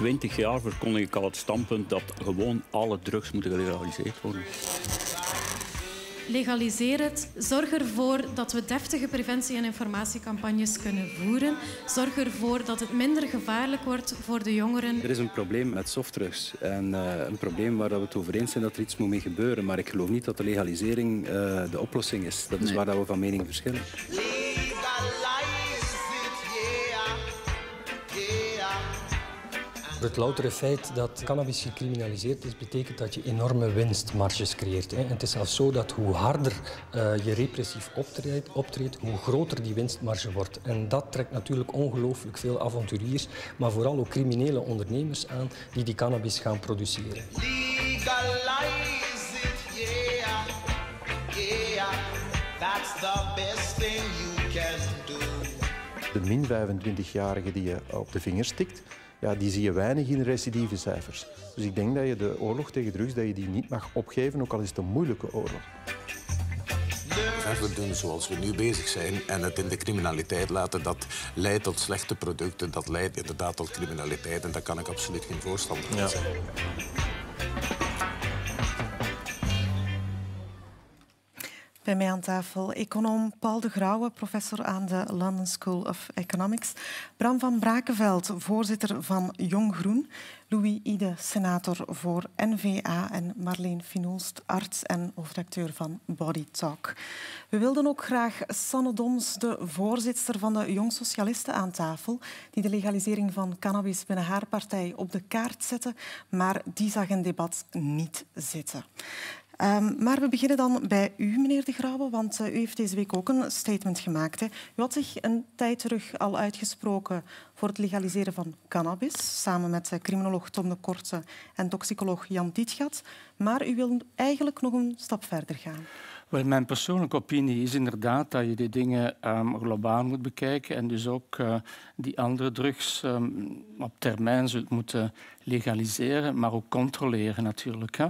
twintig jaar verkondig ik al het standpunt dat gewoon alle drugs moeten gelegaliseerd worden. Legaliseer het. Zorg ervoor dat we deftige preventie- en informatiecampagnes kunnen voeren. Zorg ervoor dat het minder gevaarlijk wordt voor de jongeren. Er is een probleem met softdrugs. En uh, een probleem waar we het over eens zijn dat er iets moet mee gebeuren. Maar ik geloof niet dat de legalisering uh, de oplossing is. Dat is nee. waar dat we van mening verschillen. Het loutere feit dat cannabis gecriminaliseerd is, betekent dat je enorme winstmarges creëert. Hè. Het is zelfs zo dat hoe harder uh, je repressief optreedt, optreedt, hoe groter die winstmarge wordt. En dat trekt natuurlijk ongelooflijk veel avonturiers, maar vooral ook criminele ondernemers aan die die cannabis gaan produceren. Legalize it, yeah, yeah. That's the best thing you can do. De min 25-jarige die je op de vingers stikt, ja, die zie je weinig in recidieve cijfers. Dus ik denk dat je de oorlog tegen drugs dat je die niet mag opgeven, ook al is het een moeilijke oorlog. Verder doen zoals we nu bezig zijn en het in de criminaliteit laten, dat leidt tot slechte producten, dat leidt inderdaad tot criminaliteit en daar kan ik absoluut geen voorstander van zijn. Bij mij aan tafel econoom Paul de Grauwe, professor aan de London School of Economics. Bram van Brakenveld, voorzitter van Jong Groen. Louis Ide, senator voor NVA. En Marleen Finoelst, arts en hoofdacteur van Body Talk. We wilden ook graag Sanne Doms, de voorzitter van de Jong Socialisten, aan tafel. Die de legalisering van cannabis binnen haar partij op de kaart zette. Maar die zag een debat niet zitten. Um, maar we beginnen dan bij u, meneer De Grauwe, want uh, u heeft deze week ook een statement gemaakt. Hè. U had zich een tijd terug al uitgesproken voor het legaliseren van cannabis, samen met uh, criminoloog Tom de Korte en toxicoloog Jan Dietgat. Maar u wil eigenlijk nog een stap verder gaan. Wel, mijn persoonlijke opinie is inderdaad dat je die dingen um, globaal moet bekijken en dus ook uh, die andere drugs um, op termijn zult moeten legaliseren, maar ook controleren natuurlijk. Hè.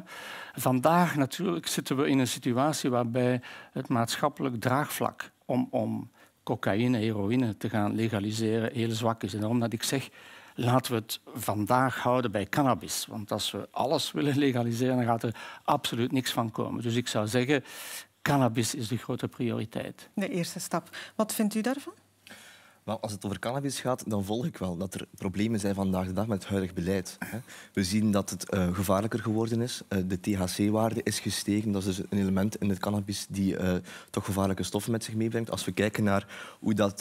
Vandaag natuurlijk zitten we in een situatie waarbij het maatschappelijk draagvlak om, om cocaïne, heroïne te gaan legaliseren heel zwak is. En daarom dat ik zeg, laten we het vandaag houden bij cannabis. Want als we alles willen legaliseren, dan gaat er absoluut niks van komen. Dus ik zou zeggen, cannabis is de grote prioriteit. De eerste stap. Wat vindt u daarvan? Wel, als het over cannabis gaat, dan volg ik wel dat er problemen zijn vandaag de dag met het huidig beleid. We zien dat het uh, gevaarlijker geworden is. Uh, de THC-waarde is gestegen. Dat is dus een element in het cannabis die uh, toch gevaarlijke stoffen met zich meebrengt. Als we kijken naar hoe dat,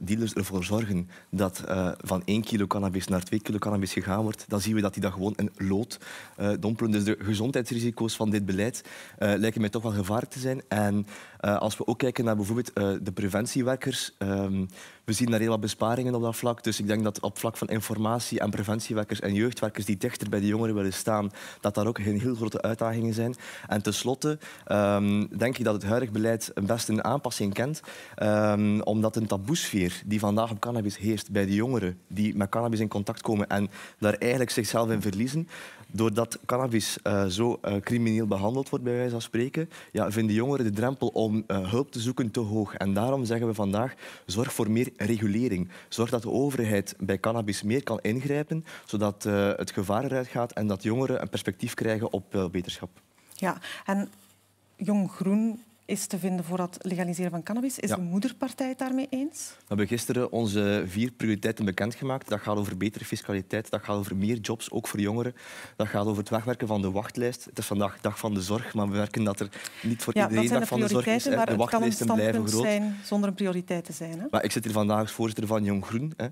dealers ervoor zorgen dat van 1 kilo cannabis naar 2 kilo cannabis gegaan wordt, dan zien we dat die dat gewoon in lood dompelen. Dus de gezondheidsrisico's van dit beleid lijken mij toch wel gevaarlijk te zijn. En als we ook kijken naar bijvoorbeeld de preventiewerkers... We zien daar wat besparingen op dat vlak. Dus ik denk dat op vlak van informatie en preventiewerkers en jeugdwerkers die dichter bij de jongeren willen staan, dat daar ook heel grote uitdagingen zijn. En tenslotte um, denk ik dat het huidig beleid best een aanpassing kent, um, omdat een taboesfeer die vandaag op cannabis heerst bij de jongeren die met cannabis in contact komen en daar eigenlijk zichzelf in verliezen, doordat cannabis uh, zo uh, crimineel behandeld wordt, bij wijze van spreken, ja, vinden jongeren de drempel om uh, hulp te zoeken te hoog. En daarom zeggen we vandaag, zorg voor meer regulering. Zorg dat de overheid bij cannabis meer kan ingrijpen, zodat het gevaar eruit gaat en dat jongeren een perspectief krijgen op wetenschap. Ja, en Jong Groen is te vinden voor het legaliseren van cannabis. Is de moederpartij het daarmee eens? We hebben gisteren onze vier prioriteiten bekendgemaakt. Dat gaat over betere fiscaliteit, dat gaat over meer jobs, ook voor jongeren. Dat gaat over het wegwerken van de wachtlijst. Het is vandaag dag van de zorg, maar we werken dat er niet voor ja, iedereen dag van de zorg is. De wachtlijsten blijven groot. Zijn zonder een prioriteit te zijn. Hè? Maar ik zit hier vandaag als voorzitter van Jong Groen. Hè.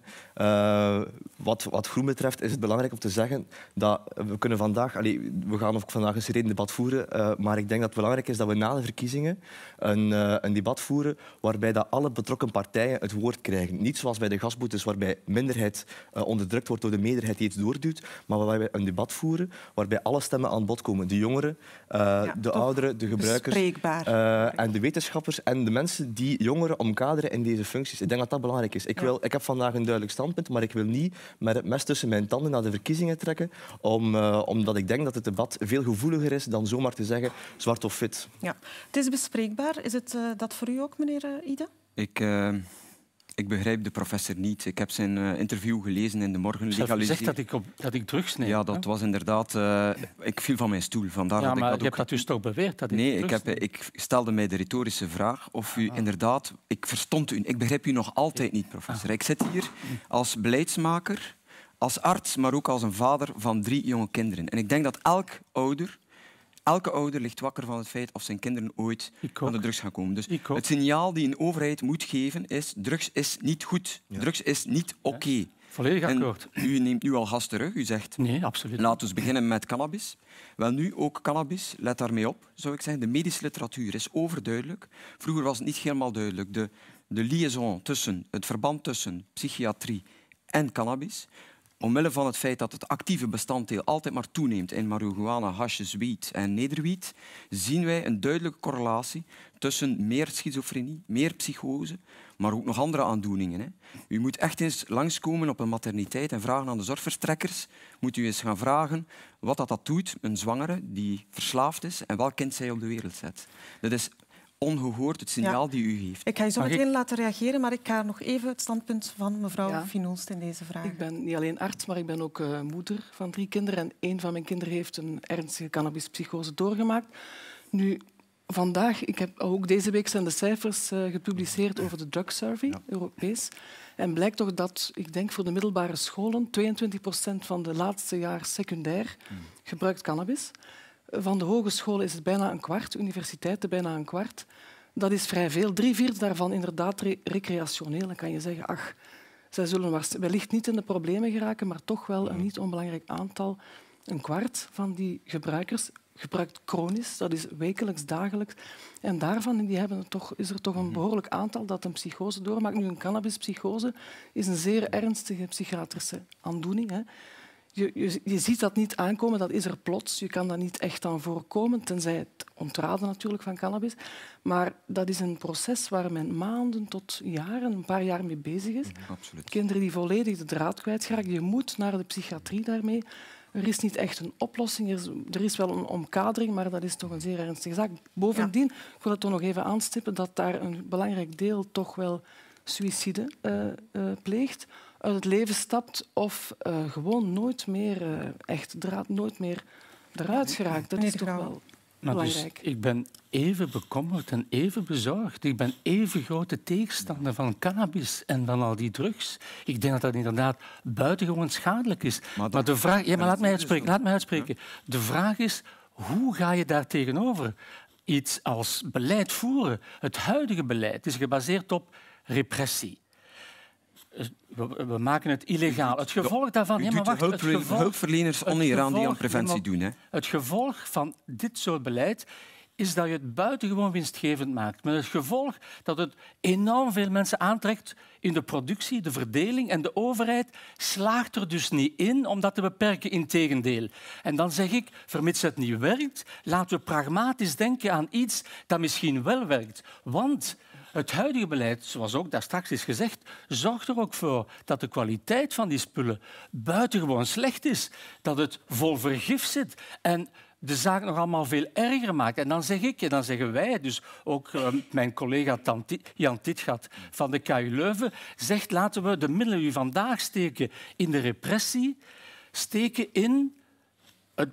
Uh, wat, wat groen betreft is het belangrijk om te zeggen dat we kunnen vandaag... Allez, we gaan ook vandaag een serene debat voeren, uh, maar ik denk dat het belangrijk is dat we na de verkiezingen een, uh, een debat voeren waarbij dat alle betrokken partijen het woord krijgen. Niet zoals bij de gasboetes, waarbij minderheid uh, onderdrukt wordt door de meerderheid die iets doorduwt, maar waarbij we een debat voeren waarbij alle stemmen aan bod komen. De jongeren, uh, ja, de ouderen, de gebruikers en de wetenschappers en de mensen die jongeren omkaderen in deze functies. Ik denk dat dat belangrijk is. Ik, wil, ik heb vandaag een duidelijk standpunt, maar ik wil niet met het mes tussen mijn tanden naar de verkiezingen trekken, om, omdat ik denk dat het debat veel gevoeliger is dan zomaar te zeggen zwart of wit. Ja, het is bespreekbaar. Is het uh, dat voor u ook, meneer uh, Ide? Ik, uh, Ik begrijp de professor niet. Ik heb zijn uh, interview gelezen in de morgen. Je zegt dat ik, op, dat ik drugs neem. Ja, dat was inderdaad... Uh, ik viel van mijn stoel. Vandaar ja, dat maar ik dat je hebt dat dus toch beweerd? Dat nee, ik, ik, heb, ik stelde mij de retorische vraag of u ah. inderdaad... Ik verstond u. Ik begrijp u nog altijd niet, professor. Ah. Ik zit hier als beleidsmaker, als arts, maar ook als een vader van drie jonge kinderen. En ik denk dat elk ouder Elke ouder ligt wakker van het feit of zijn kinderen ooit aan de drugs gaan komen. Dus het signaal die een overheid moet geven is drugs is niet goed. Drugs is niet oké. Okay. Volledig akkoord. U neemt nu al gas terug. U zegt, nee, absoluut. laten we beginnen met cannabis. Wel nu ook cannabis, let daarmee op, zou ik zeggen. De medische literatuur is overduidelijk. Vroeger was het niet helemaal duidelijk. De, de liaison tussen, het verband tussen psychiatrie en cannabis omwille van het feit dat het actieve bestanddeel altijd maar toeneemt in marihuana, hasjes, wiet en nederwiet, zien wij een duidelijke correlatie tussen meer schizofrenie, meer psychose, maar ook nog andere aandoeningen. Hè. U moet echt eens langskomen op een materniteit en vragen aan de zorgverstrekkers. Moet u eens gaan vragen wat dat, dat doet, een zwangere die verslaafd is en welk kind zij op de wereld zet. Dat is ongehoord, het signaal die u geeft. Ik ga je zo meteen laten reageren, maar ik ga nog even het standpunt van mevrouw ja. In deze vraag. Ik ben niet alleen arts, maar ik ben ook uh, moeder van drie kinderen. En een van mijn kinderen heeft een ernstige cannabispsychose doorgemaakt. Nu, vandaag, ik heb ook deze week zijn de cijfers uh, gepubliceerd over de drug survey, ja. Europees. En blijkt toch dat, ik denk voor de middelbare scholen, 22 procent van de laatste jaar secundair hmm. gebruikt cannabis. Van de hogescholen is het bijna een kwart, universiteiten bijna een kwart. Dat is vrij veel. Drie vierde daarvan inderdaad re recreationeel. Dan kan je zeggen, ach, zij zullen wellicht niet in de problemen geraken, maar toch wel een niet onbelangrijk aantal. Een kwart van die gebruikers gebruikt chronisch, dat is wekelijks, dagelijks. En daarvan die hebben toch, is er toch een behoorlijk aantal dat een psychose doormaakt. Nu, een cannabispsychose is een zeer ernstige psychiatrische aandoening. Hè je, je, je, ziet dat niet aankomen, dat is er plots. Je kan dat niet echt aan voorkomen, tenzij het ontraden natuurlijk van cannabis. Maar dat is een proces waar men maanden tot jaren, een paar jaar mee bezig is. Absoluut. Kinderen die volledig de draad kwijtgeraken. Je moet naar de psychiatrie daarmee. Er is niet echt een oplossing. Er is, er is, wel een omkadering, maar dat is toch een zeer ernstige zaak. Bovendien, ik wil het toch nog even aanstippen, dat daar een belangrijk deel toch wel suïcide uh, uh, pleegt uit het leven stapt of uh, gewoon nooit meer uh, echt draad, nooit meer eruit geraakt. Dat is toch wel maar dus belangrijk. Dus ik ben even bekommerd en even bezorgd. Ik ben even grote tegenstander van cannabis en van al die drugs. Ik denk dat dat inderdaad buitengewoon schadelijk is. Maar, maar de vraag... Ja, maar laat mij uitspreken. Laat mij uitspreken. De vraag is, hoe ga je daar tegenover? Iets als beleid voeren. Het huidige beleid is gebaseerd op repressie we, maken het illegaal. Het gevolg daarvan... U ja, maar wacht, het gevolg, hulpverleners oneer die aan preventie doen. Hè? Het gevolg van dit soort beleid is dat je het buitengewoon winstgevend maakt. Met het gevolg dat het enorm veel mensen aantrekt in de productie, de verdeling. En de overheid slaagt er dus niet in om dat te beperken, integendeel. En dan zeg ik, vermits het niet werkt, laten we pragmatisch denken aan iets dat misschien wel werkt. Want het huidige beleid, zoals ook daar straks is gezegd, zorgt er ook voor dat de kwaliteit van die spullen buitengewoon slecht is. Dat het vol vergif zit. En de zaak nog allemaal veel erger maakt. En dan zeg ik, en dan zeggen wij, dus ook uh, mijn collega Jan Titgat van de KU Leuven, zegt laten we de middelen die vandaag steken in de repressie, steken in het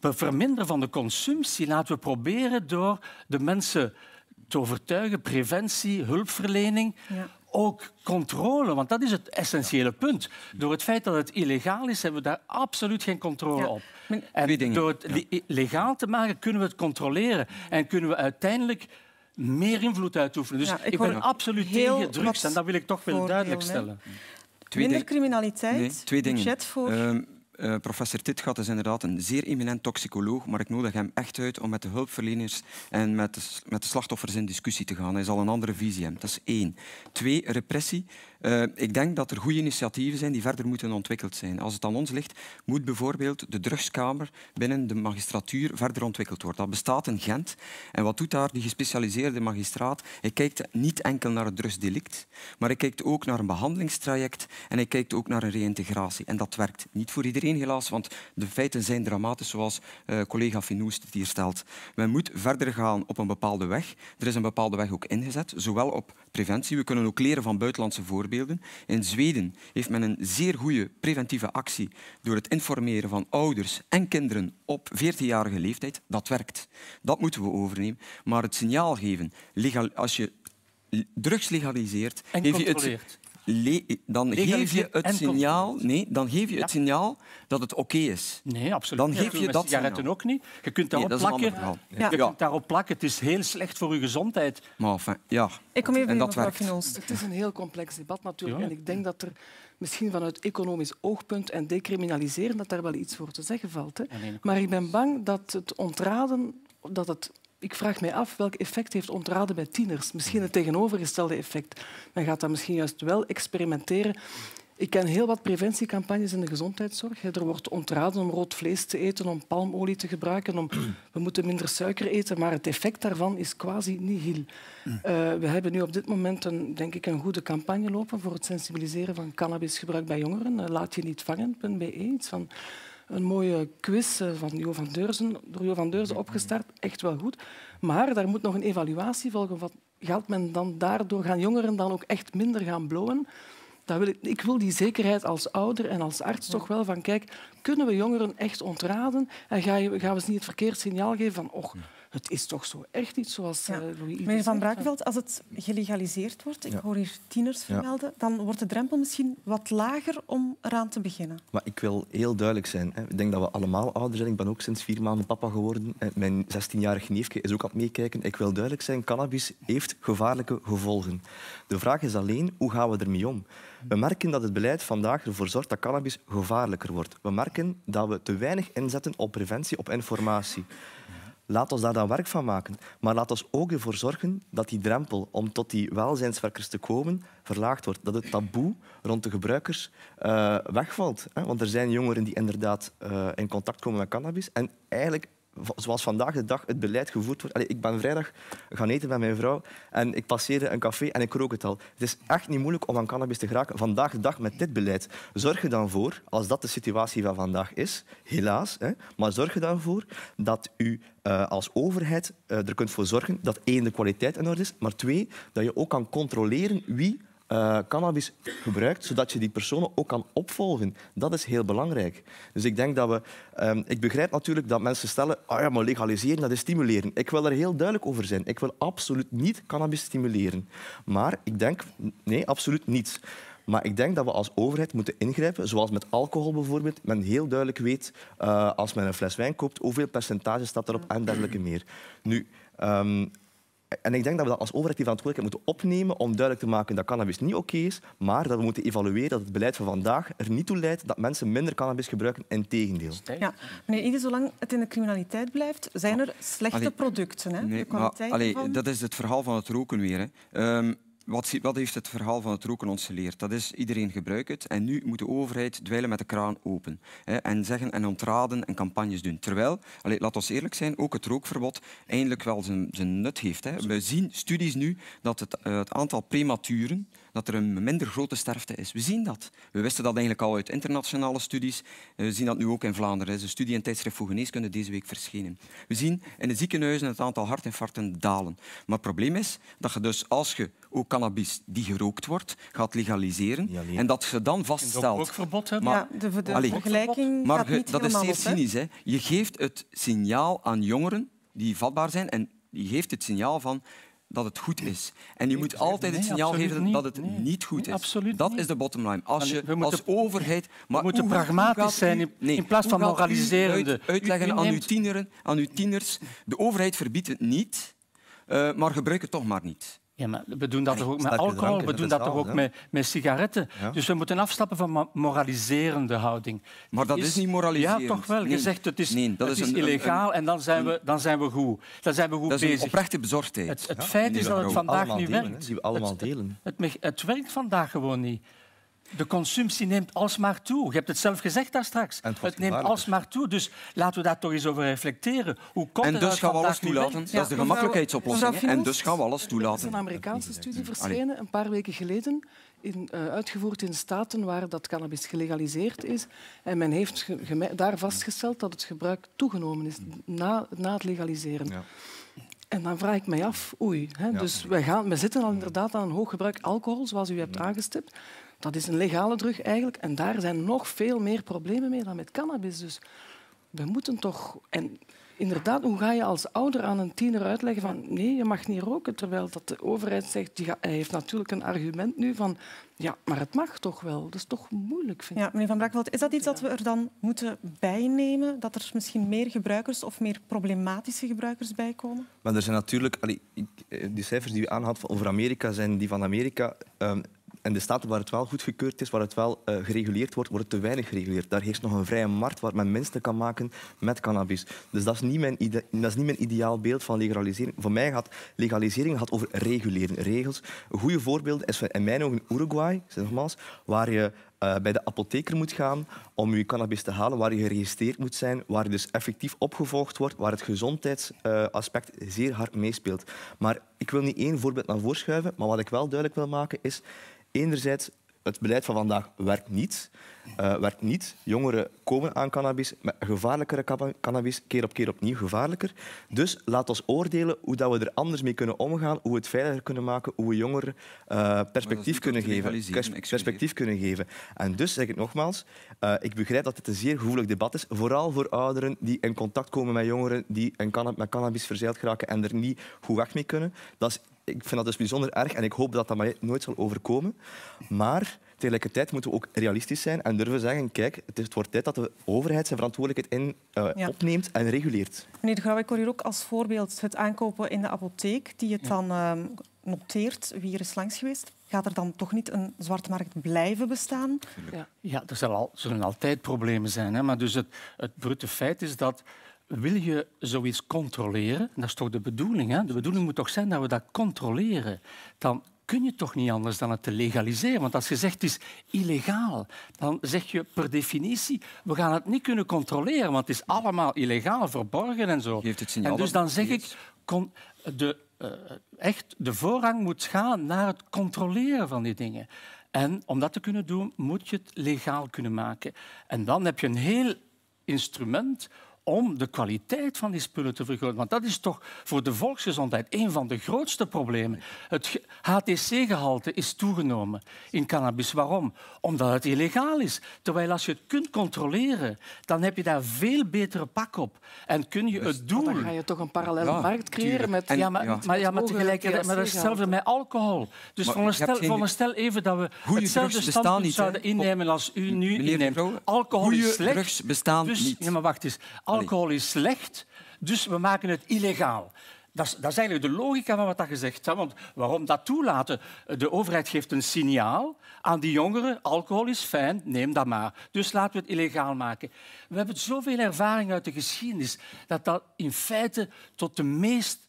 verminderen van de consumptie. Laten we proberen door de mensen te overtuigen, preventie, hulpverlening, ja. ook controle, want dat is het essentiële punt. Door het feit dat het illegaal is, hebben we daar absoluut geen controle op. En door het legaal te maken, kunnen we het controleren en kunnen we uiteindelijk meer invloed uitoefenen. Dus ik, ben absoluut tegen drugs en dat wil ik toch wel duidelijk stellen. Minder criminaliteit, nee, twee dingen. budget voor... Ehm, uh, professor Titgat is inderdaad een zeer eminent toxicoloog, maar ik nodig hem echt uit om met de hulpverleners en met de, met de slachtoffers in discussie te gaan. Hij zal een andere visie hebben. Dat is één. Twee, repressie. Uh, ik denk dat er goede initiatieven zijn die verder moeten ontwikkeld zijn. Als het aan ons ligt, moet bijvoorbeeld de drugskamer binnen de magistratuur verder ontwikkeld worden. Dat bestaat in Gent. En wat doet daar die gespecialiseerde magistraat? Hij kijkt niet enkel naar het drugsdelict, maar hij kijkt ook naar een behandelingstraject en hij kijkt ook naar een reïntegratie. En dat werkt niet voor iedereen helaas, want de feiten zijn dramatisch, zoals uh, collega Finoes het hier stelt. Men moet verder gaan op een bepaalde weg. Er is een bepaalde weg ook ingezet, zowel op preventie. We kunnen ook leren van buitenlandse voorbeelden. In Zweden heeft men een zeer goede preventieve actie door het informeren van ouders en kinderen op 14-jarige leeftijd. Dat werkt. Dat moeten we overnemen. Maar het signaal geven, als je drugs legaliseert, en geef je het dan geef je het signaal, nee, dan geef je het signaal dat het oké is. Nee, absoluut. Dan geef je dat sigaretten ook niet. Je kunt daarop nee, plakken. Ja. Je kunt daarop plakken. Het is heel slecht voor je gezondheid. Maar enfin, ja. Ik kom even en dat werkt. Het is een heel complex debat natuurlijk. En ik denk dat er misschien vanuit economisch oogpunt en decriminaliseren dat daar wel iets voor te zeggen valt. Hè. Maar ik ben bang dat het ontraden dat het ik vraag mij af welk effect heeft ontraden bij tieners. Misschien het tegenovergestelde effect. Men gaat dat misschien juist wel experimenteren. Ik ken heel wat preventiecampagnes in de gezondheidszorg. Er wordt ontraden om rood vlees te eten, om palmolie te gebruiken, om we moeten minder suiker eten, maar het effect daarvan is quasi nihil. Uh, we hebben nu op dit moment een, denk ik, een goede campagne lopen voor het sensibiliseren van cannabisgebruik bij jongeren. Uh, laat je niet vangen.be, iets van een mooie quiz eh, van Jo van Deurzen, door Jo van Deurzen opgestart. Echt wel goed. Maar daar moet nog een evaluatie volgen. Wat gaat men dan daardoor? Gaan jongeren dan ook echt minder gaan blowen? Dat wil ik, ik, wil die zekerheid als ouder en als arts toch wel van kijk, kunnen we jongeren echt ontraden en gaan we, gaan we ze niet het verkeerd signaal geven van och, het is toch zo echt iets zoals ja. Louis Meneer Van Braakveld, als het gelegaliseerd wordt, ik hoor hier tieners vermelden, dan wordt de drempel misschien wat lager om eraan te beginnen. Maar ik wil heel duidelijk zijn. Hè. Ik denk dat we allemaal ouder zijn. Ik ben ook sinds vier maanden papa geworden. Mijn 16-jarig neefje is ook aan het meekijken. Ik wil duidelijk zijn, cannabis heeft gevaarlijke gevolgen. De vraag is alleen, hoe gaan we ermee om? We merken dat het beleid vandaag ervoor zorgt dat cannabis gevaarlijker wordt. We merken dat we te weinig inzetten op preventie, op informatie. Laat ons daar dan werk van maken. Maar laat ons ook ervoor zorgen dat die drempel om tot die welzijnswerkers te komen verlaagd wordt. Dat het taboe rond de gebruikers uh, wegvalt. Hè? Want er zijn jongeren die inderdaad uh, in contact komen met cannabis en eigenlijk zoals vandaag de dag het beleid gevoerd wordt. Ik ben vrijdag gaan eten met mijn vrouw en ik passeerde een café en ik rook het al. Het is echt niet moeilijk om aan cannabis te geraken vandaag de dag met dit beleid. Zorg er dan voor, als dat de situatie van vandaag is, helaas, hè, maar zorg er dan voor dat u uh, als overheid uh, er kunt voor zorgen dat één, de kwaliteit in orde is, maar twee, dat je ook kan controleren wie uh, cannabis gebruikt, zodat je die personen ook kan opvolgen. Dat is heel belangrijk. Dus ik denk dat we... Um, ik begrijp natuurlijk dat mensen stellen, ah ja, maar legaliseren, dat is stimuleren. Ik wil er heel duidelijk over zijn. Ik wil absoluut niet cannabis stimuleren. Maar ik denk, nee, absoluut niet. Maar ik denk dat we als overheid moeten ingrijpen, zoals met alcohol bijvoorbeeld. Men heel duidelijk weet, uh, als men een fles wijn koopt, hoeveel percentage staat erop en dergelijke meer. Nu, um, en ik denk dat we dat als overheid die verantwoordelijkheid moeten opnemen om duidelijk te maken dat cannabis niet oké is, maar dat we moeten evalueren dat het beleid van vandaag er niet toe leidt dat mensen minder cannabis gebruiken. Integendeel. Ja, meneer Ide, zolang het in de criminaliteit blijft, zijn er slechte producten. Hè? Nee, maar, allee, Dat is het verhaal van het roken weer. Hè. Um, wat, wat, heeft het verhaal van het roken ons geleerd? Dat is, iedereen gebruikt het en nu moet de overheid dweilen met de kraan open. Hè, en zeggen en ontraden en campagnes doen. Terwijl, allez, laat ons eerlijk zijn, ook het rookverbod eindelijk wel zijn, zijn nut heeft. Hè. We zien studies nu dat het, uh, het aantal prematuren dat er een minder grote sterfte is. We zien dat. We wisten dat eigenlijk al uit internationale studies. We zien dat nu ook in Vlaanderen. Er is een studie in tijdschrift voor geneeskunde deze week verschenen. We zien in de ziekenhuizen het aantal hartinfarcten dalen. Maar het probleem is dat je dus als je ook cannabis die gerookt wordt, gaat legaliseren en dat je dan vaststelt... Ook verbod hebben? Maar, ja, de, de vergelijking maar gaat niet dat is zeer op, cynisch. Hè? Je geeft het signaal aan jongeren die vatbaar zijn en je geeft het signaal van dat het goed is. En je moet altijd het signaal geven dat het niet goed is. Absoluut dat is de bottom line. Als je als overheid... Maar we moeten pragmatisch zijn in, plaats van moraliserende. Uit, uitleggen aan, uw tieneren, aan uw tieners, de overheid verbiedt het niet, uh, maar gebruik het toch maar niet. Ja, maar we doen dat toch ook met alcohol, we doen dat toch ook met, met sigaretten. Ja. Dus we moeten afstappen van moraliserende houding. Maar dat is niet moraliserend. Ja, toch wel. Je zegt het is, Nee, dat het is een- illegaal en dan zijn, we, dan zijn we goed. Dan zijn we goed Dat is een bezig. oprechte bezorgdheid. Het, het Ja, feit is dat het vandaag niet werkt. die we allemaal delen. Het, het, het werkt vandaag gewoon niet. De consumptie neemt alsmaar toe. Je hebt het zelf gezegd daar straks. Het neemt alsmaar toe. Dus laten we daar toch eens over reflecteren. Hoe komt En het dus dat gaan we alles toelaten. Dat is de gemakkelijkheidsoplossing. En dus gaan we alles Er is een toelaten. Amerikaanse studie verschenen, een paar weken geleden, in, eh, uitgevoerd in staten waar dat cannabis gelegaliseerd is. En men heeft ge- daar vastgesteld dat het gebruik toegenomen is na, na het legaliseren. Ja. En dan vraag ik mij af, oei. Hè, Ja. Dus we, gaan, we zitten al inderdaad aan een hoog gebruik alcohol, zoals u hebt aangestipt. Dat is een legale drug eigenlijk. En daar zijn nog veel meer problemen mee dan met cannabis. Dus we moeten toch... En inderdaad, hoe ga je als ouder aan een tiener uitleggen van nee, je mag niet roken, terwijl dat de overheid zegt... Die ga- hij heeft natuurlijk een argument nu van ja, maar het mag toch wel. Dat is toch moeilijk, vind ik. Ja, meneer Van Braakveld, is dat iets dat we er dan moeten bijnemen? Dat er misschien meer gebruikers of meer problematische gebruikers bij komen? Maar er zijn natuurlijk... eh, die cijfers die u aanhaalt over Amerika zijn die van Amerika. En de staten waar het wel goedgekeurd is, waar het wel eh, gereguleerd wordt, wordt het te weinig gereguleerd. Daar heerst nog een vrije markt waar men winsten kan maken met cannabis. Dus dat is niet mijn, dat is niet mijn ideaal beeld van legalisering. Voor mij gaat legalisering gaat over reguleren, regels. Een goede voorbeeld is in mijn ogen Uruguay, nogmaals, waar je eh, bij de apotheker moet gaan om je cannabis te halen, waar je geregistreerd moet zijn, waar je dus effectief opgevolgd wordt, waar het gezondheidsaspect zeer hard meespeelt. Maar ik wil niet één voorbeeld naar voren schuiven, maar wat ik wel duidelijk wil maken is, enerzijds, het beleid van vandaag werkt niet. Eh, werkt niet. Jongeren komen aan cannabis met gevaarlijkere cannabis, keer op keer opnieuw gevaarlijker. Dus laat ons oordelen hoe dat we er anders mee kunnen omgaan, hoe we het veiliger kunnen maken, hoe we jongeren eh, perspectief kunnen geven. Perspectief kunnen geven. En dus zeg ik nogmaals, eh, ik begrijp dat het een zeer gevoelig debat is, vooral voor ouderen die in contact komen met jongeren die met cannabis verzeild geraken en er niet goed weg mee kunnen. Dat is, ik vind dat dus bijzonder erg en ik hoop dat dat mij nooit zal overkomen. Maar tegelijkertijd moeten we ook realistisch zijn en durven zeggen, kijk, het, is, het wordt tijd dat de overheid zijn verantwoordelijkheid in, eh, Ja. opneemt en reguleert. Meneer De Grauw, ik hoor hier ook als voorbeeld het aankopen in de apotheek, die het dan ehm, noteert wie er is langs geweest. Gaat er dan toch niet een zwarte markt blijven bestaan? Ja. Ja, er zullen, al, zullen altijd problemen zijn. Hè? Maar dus het, het brute feit is dat wil je zoiets controleren, dat is toch de bedoeling, hè? de bedoeling moet toch zijn dat we dat controleren, dan kun je toch niet anders dan het te legaliseren. Want als je zegt het is illegaal, dan zeg je per definitie we gaan het niet kunnen controleren, want het is allemaal illegaal, verborgen en zo. Geeft het signaal en dus dan zeg ik, kon, de, eh, echt, de voorrang moet gaan naar het controleren van die dingen. En om dat te kunnen doen, moet je het legaal kunnen maken. En dan heb je een heel instrument om de kwaliteit van die spullen te vergroten. Want dat is toch voor de volksgezondheid een van de grootste problemen. Het ge- HTC-gehalte is toegenomen in cannabis. Waarom? Omdat het illegaal is. Terwijl als je het kunt controleren, dan heb je daar veel betere pak op. En kun je het doel... Dan ga je toch een parallele Ja, markt creëren met... En- ja, maar, ja. maar, ja, maar Hoge tegelijkertijd, maar dat is hetzelfde met alcohol. Dus veronderstel, geen- veronderstel even dat we Goeie hetzelfde standpunt niet, zouden innemen als u nu inneemt. Alcohol is slecht. drugs bestaan dus, niet. Ja, maar wacht eens. Alcohol is slecht, dus we maken het illegaal. Dat is, dat is eigenlijk de logica van wat dat gezegd hebt. Want waarom dat toelaten? De overheid geeft een signaal aan die jongeren. Alcohol is fijn, neem dat maar. Dus laten we het illegaal maken. We hebben zoveel ervaring uit de geschiedenis dat dat in feite tot de meest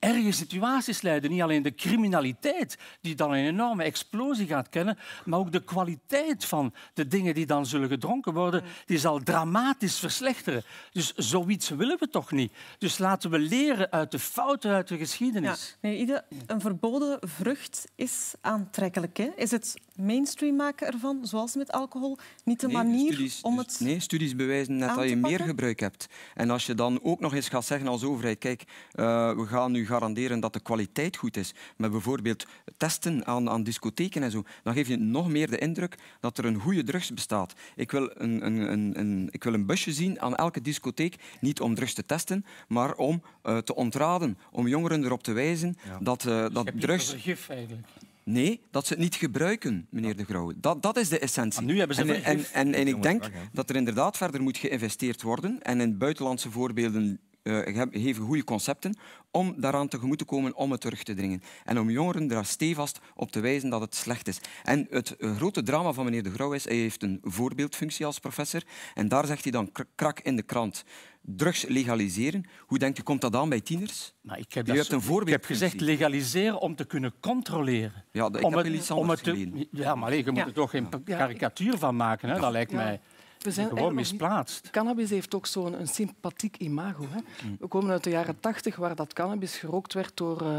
erge situaties leiden. Niet alleen de criminaliteit, die dan een enorme explosie gaat kennen, maar ook de kwaliteit van de dingen die dan zullen gedronken worden, die zal dramatisch verslechteren. Dus zoiets willen we toch niet. Dus laten we leren uit de fouten uit de Ja. geschiedenis. Meneer Ide, een verboden vrucht is aantrekkelijk. Hè? Is het mainstream maken ervan, zoals met alcohol, niet de Nee, manier studies, om dus- het... Nee, studies bewijzen net dat je meer gebruik hebt. En als je dan ook nog eens gaat zeggen als overheid, kijk, eh, we gaan nu garanderen dat de kwaliteit goed is, met bijvoorbeeld testen aan, aan discotheken en zo, dan geef je nog meer de indruk dat er een goede drugs bestaat. Ik wil een, een, een, een, ik wil een busje zien aan elke discotheek, niet om drugs te testen, maar om eh, te ontraden, om jongeren erop te wijzen dat, eh, dat drugs... gif eigenlijk. Nee, dat ze het niet gebruiken, meneer De Grauwe. Dat, dat is de essentie. Nu hebben ze en, en, en, en ik denk dat er inderdaad verder moet geïnvesteerd worden. En in buitenlandse voorbeelden uh, geven goede concepten om daaraan tegemoet te komen om het terug te dringen. En om jongeren er stevast op te wijzen dat het slecht is. En het grote drama van meneer De Grauw is, hij heeft een voorbeeldfunctie als professor. En daar zegt hij dan krak in de krant drugs legaliseren. Hoe denkt u, komt dat aan bij tieners? Maar ik heb, hebt een voorbeeld. Ik heb gezegd legaliseren om te kunnen controleren. Ja, ik om heb het, iets anders te, Ja, maar je moet er toch geen karikatuur van maken. Hè? Dat lijkt mij... We zijn gewoon misplaatst. Cannabis heeft ook zo'n een sympathiek imago. Hè. Mm. We komen uit de jaren tachtig, waar dat cannabis gerookt werd door uh,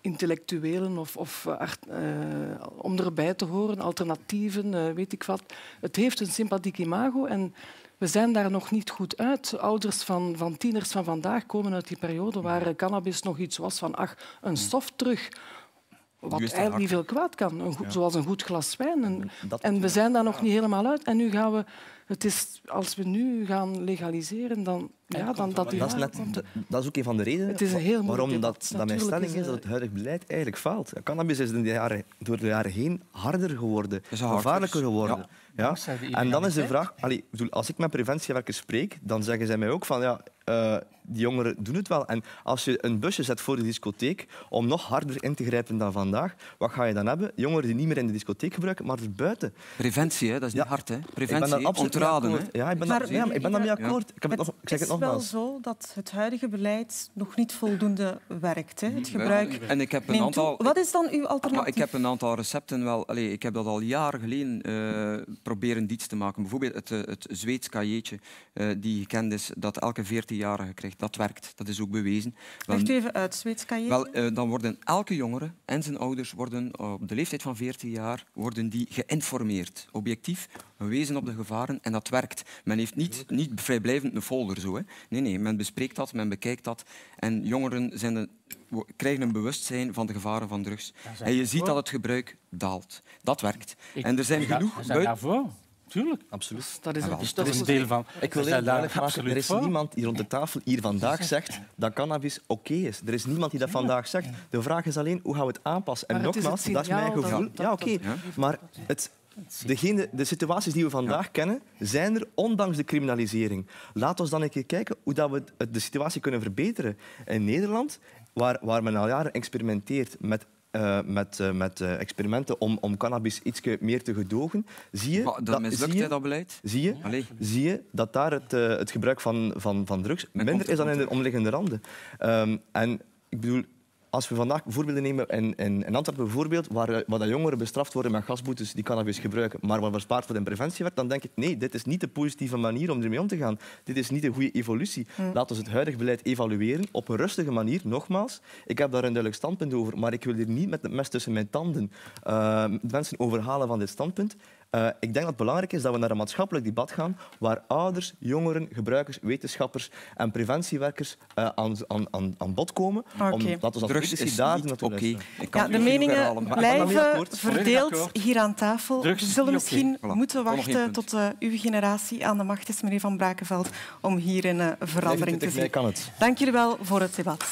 intellectuelen of, of uh, om erbij te horen, alternatieven, weet ik wat. Het heeft een sympathiek imago en we zijn daar nog niet goed uit. Ouders van, van tieners van vandaag komen uit die periode waar cannabis nog iets was van ach, een stof terug. Wat eigenlijk niet veel kwaad kan, een goed, zoals een goed glas wijn. En, en we zijn daar nog niet helemaal uit. En nu gaan we het is, als we nu gaan legaliseren, dan... Ja, dan dat, dat, is net, dat is ook een van de redenen het is een heel waarom dat, dat mijn stelling is dat het huidige beleid eigenlijk faalt. Cannabis is in de jaren, door de jaren heen harder geworden, gevaarlijker geworden. Ja. En dan is de vraag, als ik met preventiewerkers spreek, dan zeggen zij mij ook van ja, uh, die jongeren doen het wel. En als je een busje zet voor de discotheek om nog harder in te grijpen dan vandaag, wat ga je dan hebben? Jongeren die niet meer in de discotheek gebruiken, maar er buiten. Preventie, hè? dat is niet hard. Hè? Preventie, ik ontraden. Hè? Ja, ik ben, maar, ja, ik ben daarmee akkoord. Ik, heb het, nog, ik zeg het, het is wel zo dat het huidige beleid nog niet voldoende werkt. Hè? Het gebruik en ik heb een aantal... Wat is dan uw alternatief? Ik heb een aantal recepten wel... Allez, ik heb dat al jaren geleden uh, proberen diets te maken. Bijvoorbeeld het, het Zweeds cahiers uh, die gekend is, dat elke 14-jarige krijgt. Dat werkt, dat is ook bewezen. Legt u even uit, Zweeds Wel, uh, dan worden elke jongere en zijn ouders worden op de leeftijd van 14 jaar worden die geïnformeerd. Objectief, gewezen op de gevaren en dat werkt. Men heeft niet, niet vrijblijvend een folder. Zo, hè. Nee, nee, men bespreekt dat, men bekijkt dat. En jongeren zijn een, krijgen een bewustzijn van de gevaren van drugs. En je ziet dat het gebruik daalt. Dat werkt. en er zijn genoeg... Daarvoor. Tuurlijk. Absoluut. Dat is, een, is een deel van. Ik wil heel duidelijk maken, er is niemand die rond de tafel hier vandaag zegt dat cannabis oké is. Er is niemand die dat vandaag zegt. De vraag is alleen, hoe gaan we het aanpassen? En nogmaals, dat is mijn gevoel. ja, oké. Maar het, Degene, de situaties die we vandaag kennen, zijn er ondanks de criminalisering. Laten we dan een keer kijken hoe dat we de situatie kunnen verbeteren. In Nederland, waar, waar men al jaren experimenteert met uh, met, uh, met uh, experimenten om, om cannabis iets meer te gedogen, zie je... dat mislukt, je, dat beleid? Zie je, zie je dat daar het, het gebruik van, van, van drugs minder is dan in de omliggende randen. Um, en ik bedoel, als we vandaag voorbeelden nemen in, in, in Antwerpen bijvoorbeeld, waar, eh, waar jongeren bestraft worden met gasboetes die cannabis gebruiken, maar waar bespaard wordt in preventiewerk, dan denk ik, nee, dit is niet de positieve manier om ermee om te gaan. Dit is niet de goede evolutie. Hm. Laten we het huidige beleid evalueren op een rustige manier. Nogmaals, ik heb daar een duidelijk standpunt over, maar ik wil hier niet met het mes tussen mijn tanden uh, mensen overhalen van dit standpunt. Uh, ik denk dat het belangrijk is dat we naar een maatschappelijk debat gaan waar ouders, jongeren, gebruikers, wetenschappers en preventiewerkers uh, aan, aan, aan bod komen. Okay. Om, laten we dat is daar naartoe okay. ja, De meningen blijven verdeeld hier aan tafel. Drugs we zullen misschien okay. moeten wachten tot uh, uw generatie aan de macht is, meneer Van Brakenveld, om hier een verandering te zien. Kan het. Dank jullie wel voor het debat.